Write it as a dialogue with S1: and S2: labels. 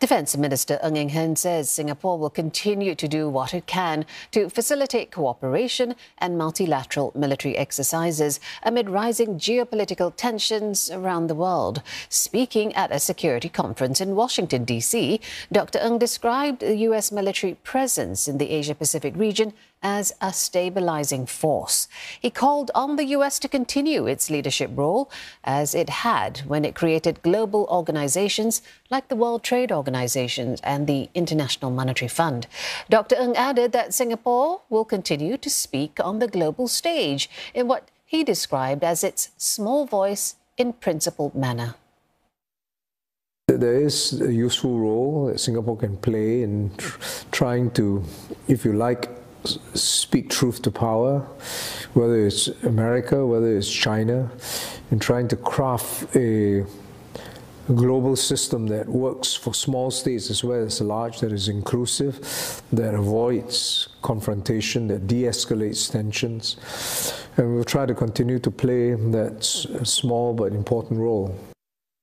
S1: Defence Minister Ng Eng Hen says Singapore will continue to do what it can to facilitate cooperation and multilateral military exercises amid rising geopolitical tensions around the world. Speaking at a security conference in Washington, D.C., Dr. Ng described the U.S. military presence in the Asia Pacific region as a stabilizing force. He called on the U.S. to continue its leadership role as it had when it created global organizations like the World Trade Organization and the International Monetary Fund. Dr. Ng added that Singapore will continue to speak on the global stage in what he described as its small voice in principled manner.
S2: There is a useful role that Singapore can play in tr trying to, if you like, speak truth to power, whether it's America, whether it's China, in trying to craft a global system that works for small states as well as large, that is inclusive, that avoids confrontation, that de-escalates tensions. And we'll try to continue to play that small but important role.